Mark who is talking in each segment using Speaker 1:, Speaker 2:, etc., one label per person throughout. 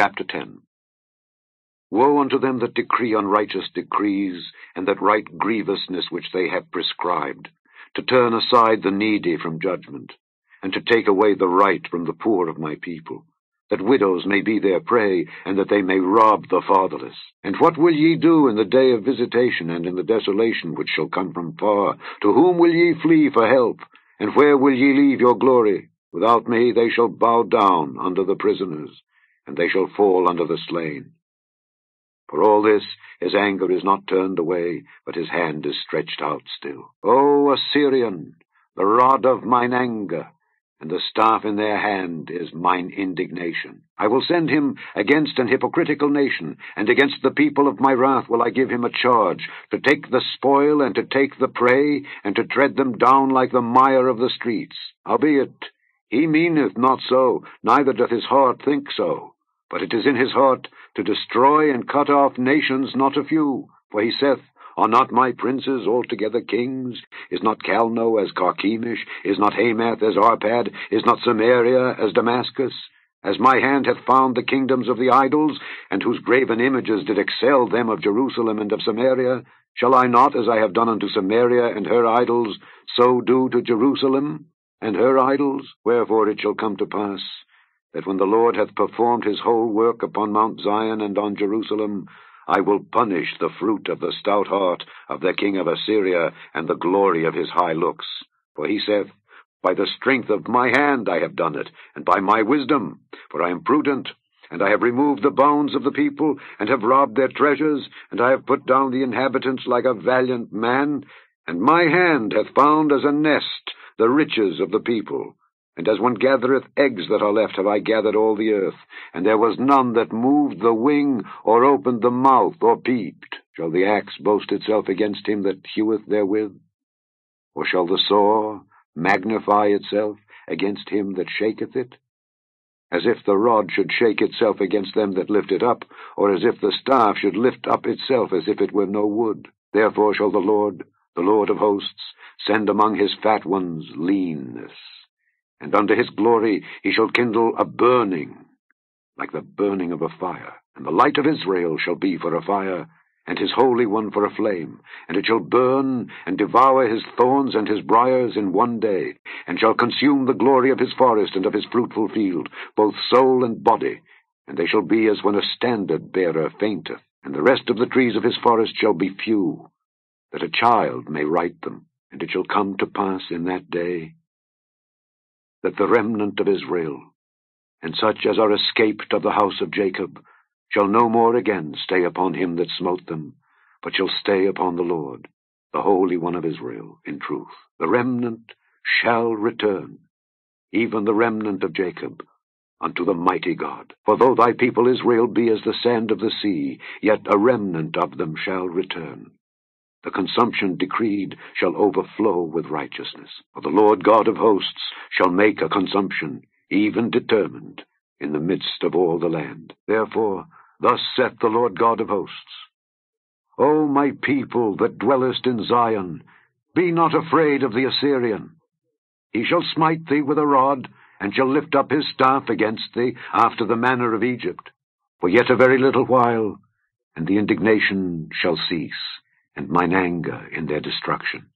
Speaker 1: Chapter 10 Woe unto them that decree unrighteous decrees, and that write grievousness which they have prescribed, to turn aside the needy from judgment, and to take away the right from the poor of my people, that widows may be their prey, and that they may rob the fatherless. And what will ye do in the day of visitation, and in the desolation which shall come from far? To whom will ye flee for help? And where will ye leave your glory? Without me they shall bow down under the prisoners and they shall fall under the slain. For all this, his anger is not turned away, but his hand is stretched out still. O Assyrian, the rod of mine anger, and the staff in their hand is mine indignation. I will send him against an hypocritical nation, and against the people of my wrath will I give him a charge, to take the spoil and to take the prey, and to tread them down like the mire of the streets. Howbeit, he meaneth not so, neither doth his heart think so. But it is in his heart to destroy and cut off nations not a few. For he saith, Are not my princes altogether kings? Is not Calno as Carchemish? Is not Hamath as Arpad? Is not Samaria as Damascus? As my hand hath found the kingdoms of the idols, and whose graven images did excel them of Jerusalem and of Samaria, shall I not, as I have done unto Samaria and her idols, so do to Jerusalem and her idols? Wherefore it shall come to pass, that when the Lord hath performed his whole work upon Mount Zion and on Jerusalem, I will punish the fruit of the stout heart of the king of Assyria, and the glory of his high looks. For he saith, By the strength of my hand I have done it, and by my wisdom, for I am prudent, and I have removed the bounds of the people, and have robbed their treasures, and I have put down the inhabitants like a valiant man, and my hand hath found as a nest the riches of the people. And as one gathereth eggs that are left, have I gathered all the earth, and there was none that moved the wing, or opened the mouth, or peeped. Shall the axe boast itself against him that heweth therewith? Or shall the saw magnify itself against him that shaketh it? As if the rod should shake itself against them that lift it up, or as if the staff should lift up itself as if it were no wood. Therefore shall the Lord, the Lord of hosts, send among his fat ones leanness and under his glory he shall kindle a burning, like the burning of a fire. And the light of Israel shall be for a fire, and his Holy One for a flame. And it shall burn, and devour his thorns and his briers in one day, and shall consume the glory of his forest and of his fruitful field, both soul and body. And they shall be as when a standard bearer fainteth, and the rest of the trees of his forest shall be few, that a child may write them. And it shall come to pass in that day that the remnant of Israel, and such as are escaped of the house of Jacob, shall no more again stay upon him that smote them, but shall stay upon the Lord, the Holy One of Israel, in truth. The remnant shall return, even the remnant of Jacob, unto the mighty God. For though thy people Israel be as the sand of the sea, yet a remnant of them shall return. The consumption decreed shall overflow with righteousness. For the Lord God of hosts shall make a consumption, even determined, in the midst of all the land. Therefore, thus saith the Lord God of hosts, O my people that dwellest in Zion, be not afraid of the Assyrian. He shall smite thee with a rod, and shall lift up his staff against thee, after the manner of Egypt. For yet a very little while, and the indignation shall cease and mine anger in their destruction.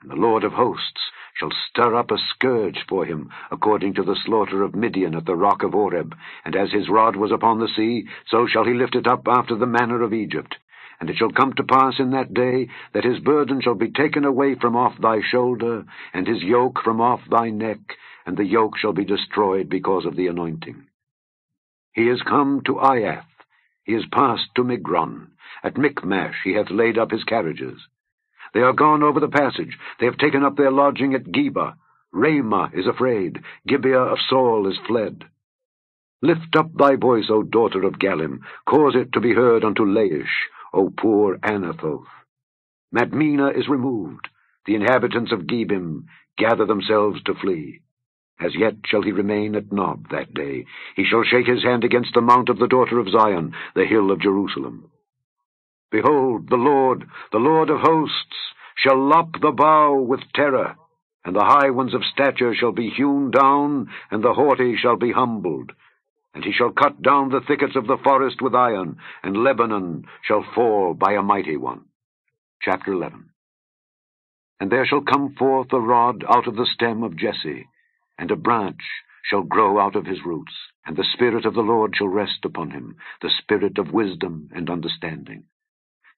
Speaker 1: And the Lord of hosts shall stir up a scourge for him, according to the slaughter of Midian at the rock of Oreb. And as his rod was upon the sea, so shall he lift it up after the manner of Egypt. And it shall come to pass in that day that his burden shall be taken away from off thy shoulder, and his yoke from off thy neck, and the yoke shall be destroyed because of the anointing. He is come to Aiath, he is passed to Migron. At Michmash he hath laid up his carriages. They are gone over the passage. They have taken up their lodging at Geba. Ramah is afraid. Gibeah of Saul is fled. Lift up thy voice, O daughter of Gallim. Cause it to be heard unto Laish, O poor Anathoth. Madmenah is removed. The inhabitants of Gebim gather themselves to flee. As yet shall he remain at Nob that day. He shall shake his hand against the mount of the daughter of Zion, the hill of Jerusalem. Behold, the Lord, the Lord of hosts, shall lop the bough with terror, and the high ones of stature shall be hewn down, and the haughty shall be humbled. And he shall cut down the thickets of the forest with iron, and Lebanon shall fall by a mighty one. Chapter 11 And there shall come forth a rod out of the stem of Jesse, and a branch shall grow out of his roots, and the Spirit of the Lord shall rest upon him, the Spirit of wisdom and understanding,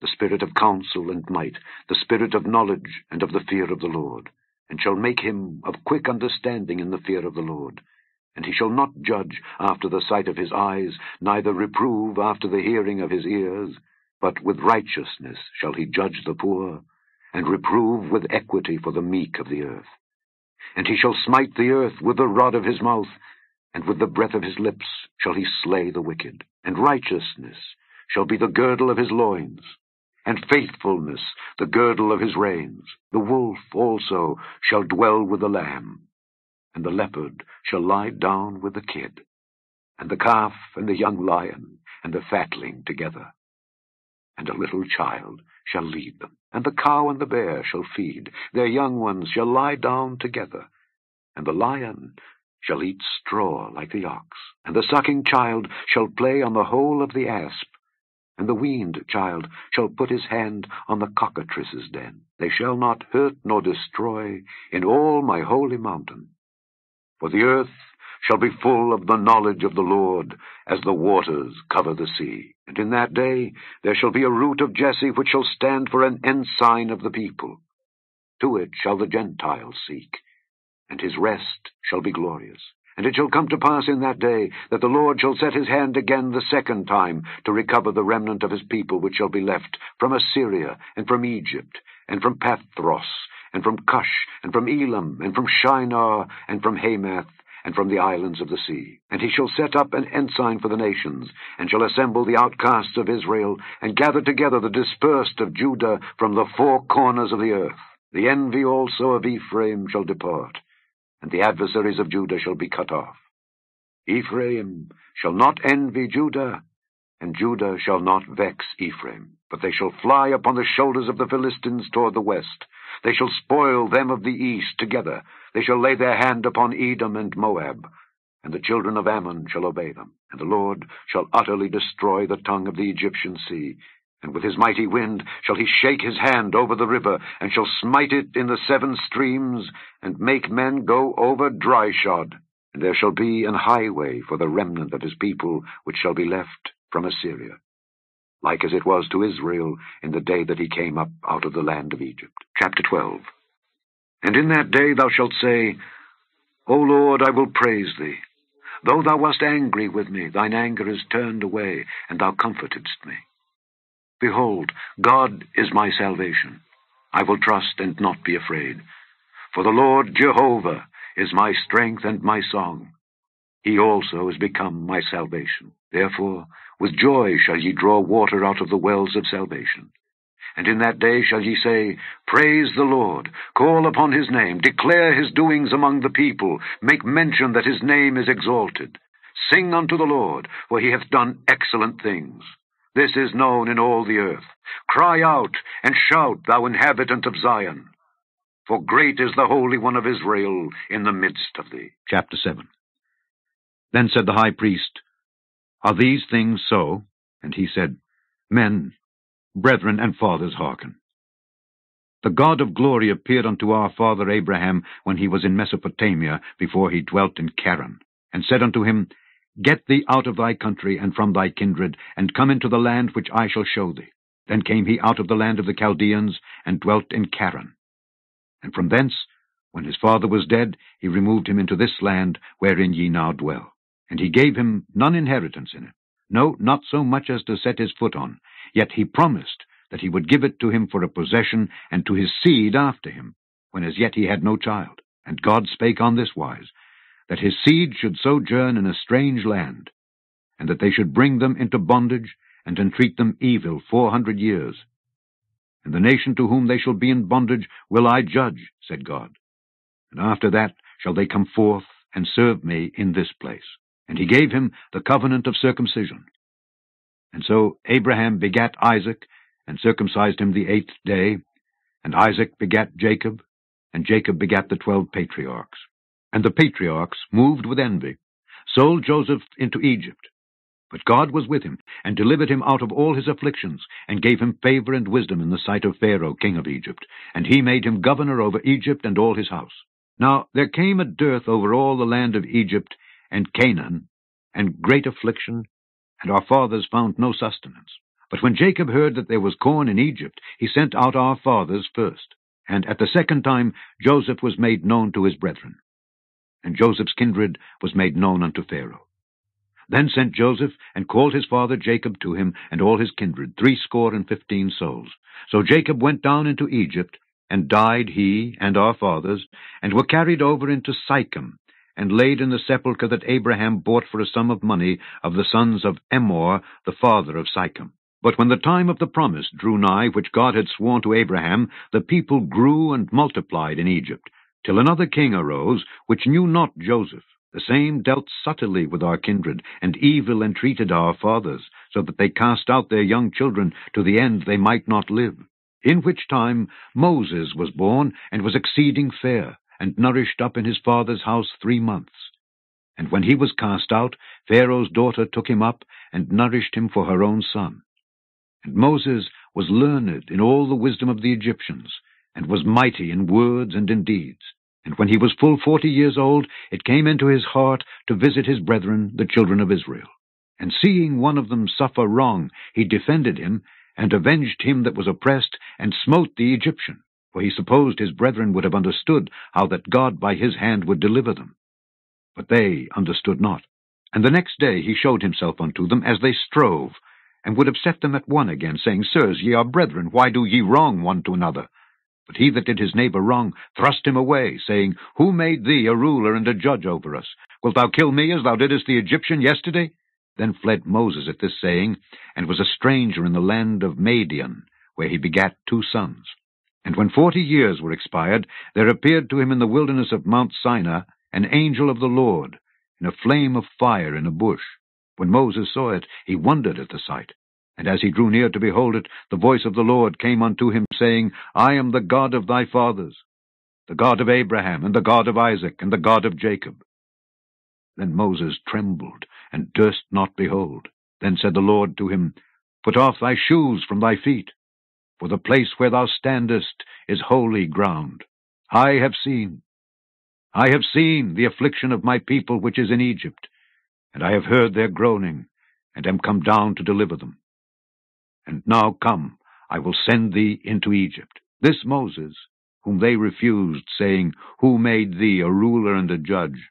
Speaker 1: the Spirit of counsel and might, the Spirit of knowledge and of the fear of the Lord, and shall make him of quick understanding in the fear of the Lord. And he shall not judge after the sight of his eyes, neither reprove after the hearing of his ears, but with righteousness shall he judge the poor, and reprove with equity for the meek of the earth. And he shall smite the earth with the rod of his mouth, and with the breath of his lips shall he slay the wicked. And righteousness shall be the girdle of his loins, and faithfulness the girdle of his reins. The wolf also shall dwell with the lamb, and the leopard shall lie down with the kid, and the calf and the young lion and the fatling together. And a little child shall lead them, and the cow and the bear shall feed. Their young ones shall lie down together, and the lion shall eat straw like the ox, and the sucking child shall play on the hole of the asp, and the weaned child shall put his hand on the cockatrice's den. They shall not hurt nor destroy in all my holy mountain. For the earth shall be full of the knowledge of the Lord, as the waters cover the sea. And in that day there shall be a root of Jesse which shall stand for an ensign of the people. To it shall the Gentiles seek, and his rest shall be glorious. And it shall come to pass in that day that the Lord shall set his hand again the second time to recover the remnant of his people which shall be left from Assyria, and from Egypt, and from Pathros, and from Cush, and from Elam, and from Shinar, and from Hamath, and from the islands of the sea. And he shall set up an ensign for the nations, and shall assemble the outcasts of Israel, and gather together the dispersed of Judah from the four corners of the earth. The envy also of Ephraim shall depart, and the adversaries of Judah shall be cut off. Ephraim shall not envy Judah, and Judah shall not vex Ephraim, but they shall fly upon the shoulders of the Philistines toward the west. They shall spoil them of the east together. They shall lay their hand upon Edom and Moab, and the children of Ammon shall obey them. And the Lord shall utterly destroy the tongue of the Egyptian sea, and with his mighty wind shall he shake his hand over the river, and shall smite it in the seven streams, and make men go over dry shod. And there shall be an highway for the remnant of his people, which shall be left from Assyria, like as it was to Israel in the day that he came up out of the land of Egypt. Chapter 12 And in that day thou shalt say, O Lord, I will praise thee. Though thou wast angry with me, thine anger is turned away, and thou comfortedst me. Behold, God is my salvation. I will trust and not be afraid. For the Lord Jehovah is my strength and my song. He also is become my salvation. Therefore, with joy shall ye draw water out of the wells of salvation. And in that day shall ye say, Praise the Lord, call upon his name, declare his doings among the people, make mention that his name is exalted. Sing unto the Lord, for he hath done excellent things. This is known in all the earth. Cry out and shout, thou inhabitant of Zion. For great is the Holy One of Israel in the midst of thee.
Speaker 2: Chapter 7 Then said the high priest, Are these things so? And he said, Men, brethren, and fathers, hearken. The God of glory appeared unto our father Abraham when he was in Mesopotamia, before he dwelt in Charan, and said unto him, Get thee out of thy country and from thy kindred, and come into the land which I shall show thee. Then came he out of the land of the Chaldeans, and dwelt in Charan. And from thence, when his father was dead, he removed him into this land wherein ye now dwell. And he gave him none inheritance in it, no, not so much as to set his foot on. Yet he promised that he would give it to him for a possession, and to his seed after him, when as yet he had no child. And God spake on this wise, that his seed should sojourn in a strange land, and that they should bring them into bondage, and entreat them evil four hundred years. And the nation to whom they shall be in bondage will I judge, said God. And after that shall they come forth and serve me in this place. And he gave him the covenant of circumcision. And so Abraham begat Isaac, and circumcised him the eighth day, and Isaac begat Jacob, and Jacob begat the twelve patriarchs. And the patriarchs, moved with envy, sold Joseph into Egypt. But God was with him, and delivered him out of all his afflictions, and gave him favor and wisdom in the sight of Pharaoh king of Egypt, and he made him governor over Egypt and all his house. Now there came a dearth over all the land of Egypt and Canaan, and great affliction, and our fathers found no sustenance. But when Jacob heard that there was corn in Egypt, he sent out our fathers first. And at the second time Joseph was made known to his brethren. And Joseph's kindred was made known unto Pharaoh. Then sent Joseph, and called his father Jacob to him, and all his kindred, threescore and fifteen souls. So Jacob went down into Egypt, and died he and our fathers, and were carried over into Sychem, and laid in the sepulchre that Abraham bought for a sum of money of the sons of Emor, the father of Sychem. But when the time of the promise drew nigh, which God had sworn to Abraham, the people grew and multiplied in Egypt, till another king arose, which knew not Joseph. The same dealt subtly with our kindred, and evil entreated our fathers, so that they cast out their young children, to the end they might not live. In which time Moses was born, and was exceeding fair, and nourished up in his father's house three months. And when he was cast out, Pharaoh's daughter took him up, and nourished him for her own son. And Moses was learned in all the wisdom of the Egyptians, and was mighty in words and in deeds. And when he was full forty years old, it came into his heart to visit his brethren, the children of Israel. And seeing one of them suffer wrong, he defended him, and avenged him that was oppressed, and smote the Egyptian. For he supposed his brethren would have understood how that God by his hand would deliver them. But they understood not. And the next day he showed himself unto them as they strove, and would have set them at one again, saying, Sirs, ye are brethren, why do ye wrong one to another? But he that did his neighbour wrong thrust him away, saying, Who made thee a ruler and a judge over us? Wilt thou kill me as thou didst the Egyptian yesterday? Then fled Moses at this saying, and was a stranger in the land of Madian, where he begat two sons. And when forty years were expired, there appeared to him in the wilderness of Mount Sinai an angel of the Lord, in a flame of fire in a bush. When Moses saw it, he wondered at the sight. And as he drew near to behold it, the voice of the Lord came unto him, saying, I am the God of thy fathers, the God of Abraham, and the God of Isaac, and the God of Jacob. Then Moses trembled, and durst not behold. Then said the Lord to him, Put off thy shoes from thy feet, for the place where thou standest is holy ground. I have seen, I have seen the affliction of my people which is in Egypt, and I have heard their groaning, and am come down to deliver them. And now come, I will send thee into Egypt. This Moses, whom they refused, saying, Who made thee a ruler and a judge?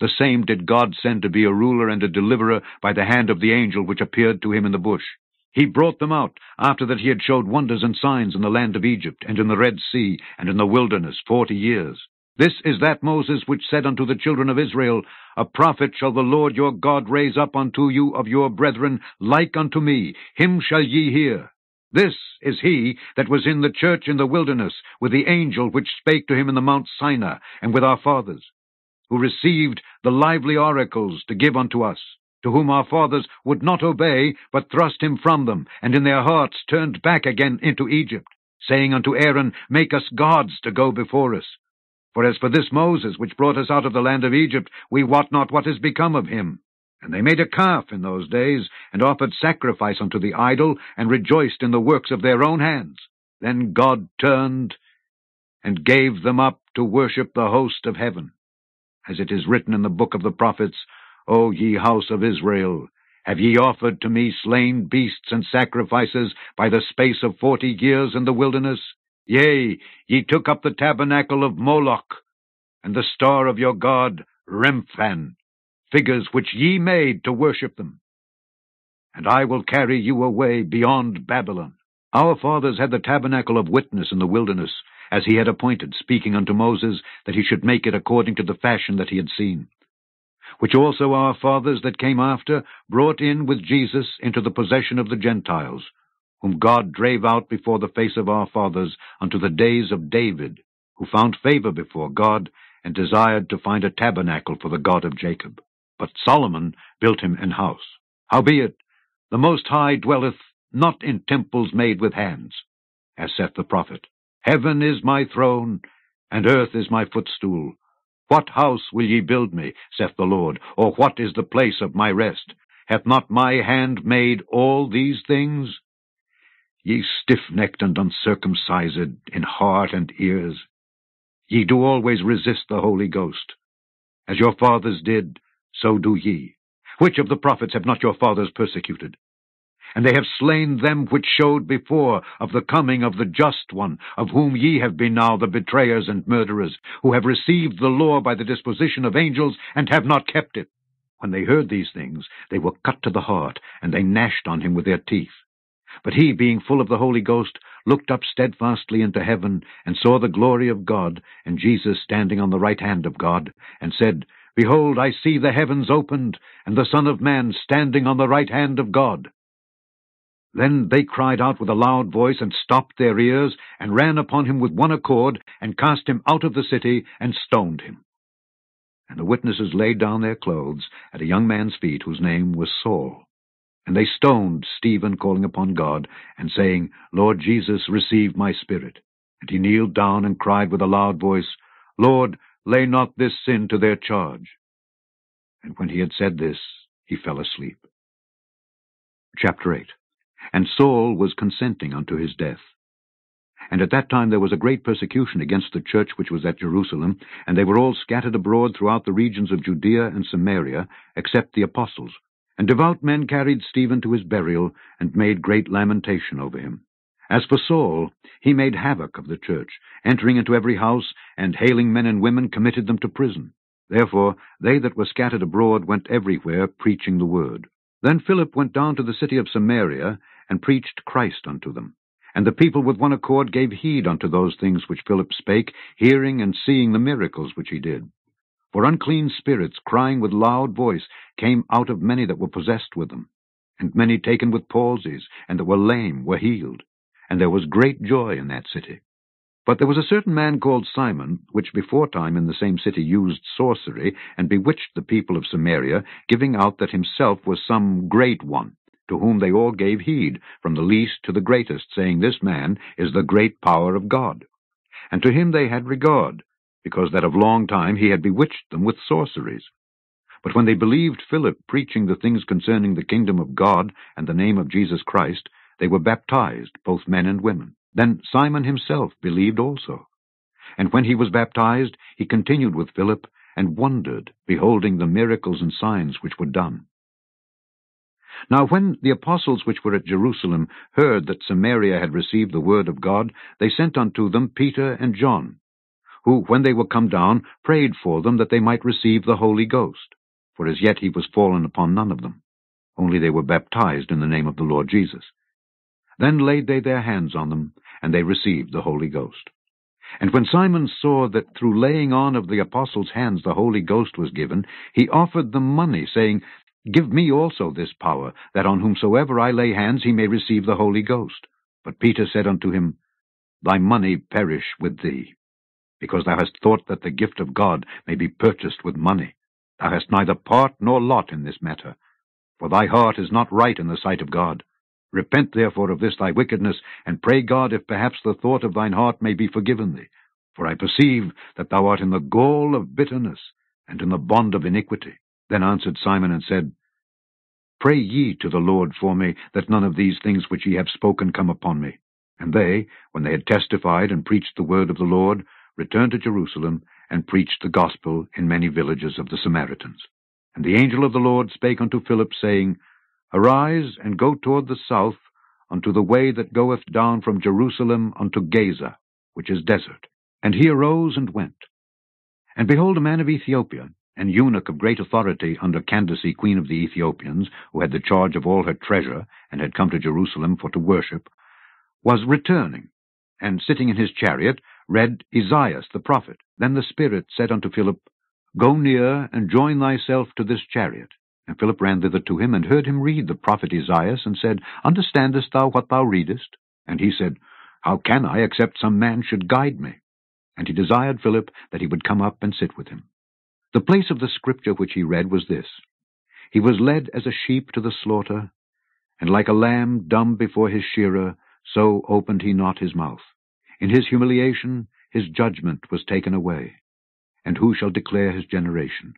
Speaker 2: The same did God send to be a ruler and a deliverer by the hand of the angel which appeared to him in the bush. He brought them out, after that he had showed wonders and signs in the land of Egypt, and in the Red Sea, and in the wilderness forty years. This is that Moses which said unto the children of Israel, A prophet shall the Lord your God raise up unto you of your brethren, like unto me, him shall ye hear. This is he that was in the church in the wilderness, with the angel which spake to him in the Mount Sinai, and with our fathers, who received the lively oracles to give unto us, to whom our fathers would not obey, but thrust him from them, and in their hearts turned back again into Egypt, saying unto Aaron, Make us gods to go before us. For as for this Moses, which brought us out of the land of Egypt, we wot not what is become of him. And they made a calf in those days, and offered sacrifice unto the idol, and rejoiced in the works of their own hands. Then God turned and gave them up to worship the host of heaven. As it is written in the book of the prophets, O ye house of Israel, have ye offered to me slain beasts and sacrifices by the space of forty years in the wilderness? Yea, ye took up the tabernacle of Moloch, and the star of your god Remphan, figures which ye made to worship them. And I will carry you away beyond Babylon. Our fathers had the tabernacle of witness in the wilderness, as he had appointed, speaking unto Moses that he should make it according to the fashion that he had seen. Which also our fathers that came after brought in with Jesus into the possession of the Gentiles, whom God drave out before the face of our fathers unto the days of David, who found favor before God, and desired to find a tabernacle for the God of Jacob. But Solomon built him an house. Howbeit, the Most High dwelleth not in temples made with hands, as saith the prophet. Heaven is my throne, and earth is my footstool. What house will ye build me, saith the Lord? Or what is the place of my rest? Hath not my hand made all these things? Ye stiff-necked and uncircumcised in heart and ears, ye do always resist the Holy Ghost. As your fathers did, so do ye. Which of the prophets have not your fathers persecuted? And they have slain them which showed before of the coming of the just one, of whom ye have been now the betrayers and murderers, who have received the law by the disposition of angels, and have not kept it. When they heard these things, they were cut to the heart, and they gnashed on him with their teeth. But he, being full of the Holy Ghost, looked up steadfastly into heaven, and saw the glory of God, and Jesus standing on the right hand of God, and said, Behold, I see the heavens opened, and the Son of Man standing on the right hand of God. Then they cried out with a loud voice, and stopped their ears, and ran upon him with one accord, and cast him out of the city, and stoned him. And the witnesses laid down their clothes at a young man's feet, whose name was Saul. And they stoned Stephen, calling upon God, and saying, Lord Jesus, receive my spirit. And he kneeled down and cried with a loud voice, Lord, lay not this sin to their charge. And when he had said this, he fell asleep. Chapter 8 and Saul was consenting unto his death. And at that time there was a great persecution against the church which was at Jerusalem, and they were all scattered abroad throughout the regions of Judea and Samaria, except the apostles. And devout men carried Stephen to his burial, and made great lamentation over him. As for Saul, he made havoc of the church, entering into every house, and hailing men and women committed them to prison. Therefore they that were scattered abroad went everywhere preaching the word. Then Philip went down to the city of Samaria, and preached Christ unto them. And the people with one accord gave heed unto those things which Philip spake, hearing and seeing the miracles which he did. For unclean spirits, crying with loud voice, came out of many that were possessed with them. And many taken with palsies, and that were lame, were healed. And there was great joy in that city. But there was a certain man called Simon, which beforetime in the same city used sorcery, and bewitched the people of Samaria, giving out that himself was some great one to whom they all gave heed, from the least to the greatest, saying, This man is the great power of God. And to him they had regard, because that of long time he had bewitched them with sorceries. But when they believed Philip preaching the things concerning the kingdom of God and the name of Jesus Christ, they were baptized, both men and women. Then Simon himself believed also. And when he was baptized, he continued with Philip, and wondered, beholding the miracles and signs which were done. Now when the apostles which were at Jerusalem heard that Samaria had received the word of God, they sent unto them Peter and John, who, when they were come down, prayed for them that they might receive the Holy Ghost. For as yet he was fallen upon none of them, only they were baptized in the name of the Lord Jesus. Then laid they their hands on them, and they received the Holy Ghost. And when Simon saw that through laying on of the apostles' hands the Holy Ghost was given, he offered them money, saying, Give me also this power, that on whomsoever I lay hands he may receive the Holy Ghost. But Peter said unto him, Thy money perish with thee, because thou hast thought that the gift of God may be purchased with money. Thou hast neither part nor lot in this matter, for thy heart is not right in the sight of God. Repent therefore of this thy wickedness, and pray God if perhaps the thought of thine heart may be forgiven thee. For I perceive that thou art in the gall of bitterness, and in the bond of iniquity. Then answered Simon and said, Pray ye to the Lord for me, that none of these things which ye have spoken come upon me. And they, when they had testified and preached the word of the Lord, returned to Jerusalem, and preached the gospel in many villages of the Samaritans. And the angel of the Lord spake unto Philip, saying, Arise, and go toward the south, unto the way that goeth down from Jerusalem unto Gaza, which is desert. And he arose and went. And behold, a man of Ethiopia, an eunuch of great authority under Candace, queen of the Ethiopians, who had the charge of all her treasure, and had come to Jerusalem for to worship, was returning, and sitting in his chariot, read Esaias the prophet. Then the Spirit said unto Philip, Go near, and join thyself to this chariot. And Philip ran thither to him, and heard him read the prophet Esaias, and said, Understandest thou what thou readest? And he said, How can I, except some man should guide me? And he desired Philip that he would come up and sit with him. The place of the scripture which he read was this. He was led as a sheep to the slaughter, and like a lamb dumb before his shearer, so opened he not his mouth. In his humiliation his judgment was taken away. And who shall declare his generation?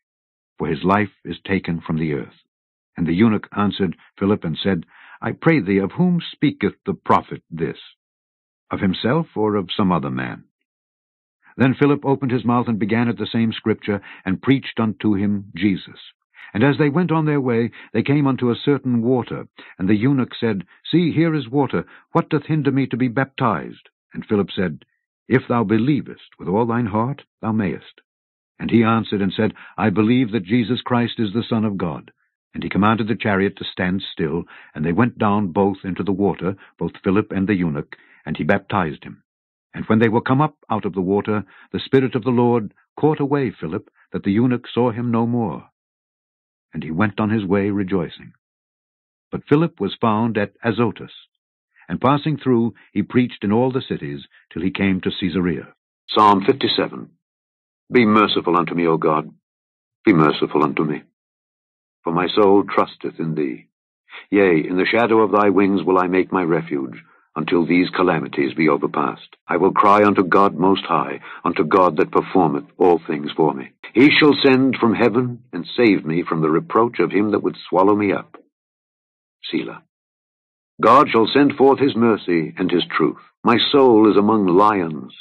Speaker 2: For his life is taken from the earth. And the eunuch answered Philip and said, I pray thee, of whom speaketh the prophet this? Of himself or of some other man? Then Philip opened his mouth and began at the same scripture, and preached unto him Jesus. And as they went on their way, they came unto a certain water. And the eunuch said, See, here is water. What doth hinder me to be baptized? And Philip said, If thou believest with all thine heart, thou mayest. And he answered and said, I believe that Jesus Christ is the Son of God. And he commanded the chariot to stand still, and they went down both into the water, both Philip and the eunuch, and he baptized him. And when they were come up out of the water, the Spirit of the Lord caught away Philip, that the eunuch saw him no more. And he went on his way rejoicing. But Philip was found at Azotus, and passing through, he preached in all the cities, till he came to Caesarea.
Speaker 1: Psalm 57 Be merciful unto me, O God, be merciful unto me. For my soul trusteth in thee. Yea, in the shadow of thy wings will I make my refuge until these calamities be overpast. I will cry unto God most high, unto God that performeth all things for me. He shall send from heaven and save me from the reproach of him that would swallow me up. Selah. God shall send forth his mercy and his truth. My soul is among lions,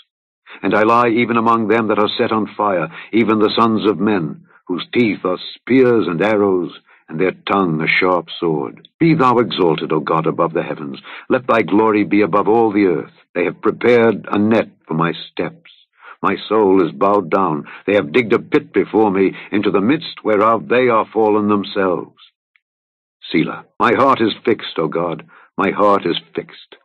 Speaker 1: and I lie even among them that are set on fire, even the sons of men, whose teeth are spears and arrows, and their tongue a sharp sword. Be thou exalted, O God, above the heavens. Let thy glory be above all the earth. They have prepared a net for my steps. My soul is bowed down. They have digged a pit before me, into the midst whereof they are fallen themselves. Selah. My heart is fixed, O God. My heart is fixed.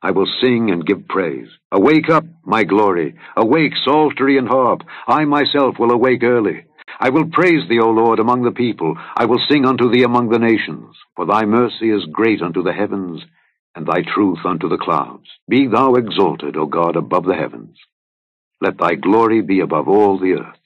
Speaker 1: I will sing and give praise. Awake up, my glory. Awake, psaltery and harp. I myself will awake early. I will praise thee, O Lord, among the people. I will sing unto thee among the nations. For thy mercy is great unto the heavens, and thy truth unto the clouds. Be thou exalted, O God, above the heavens. Let thy glory be above all the earth.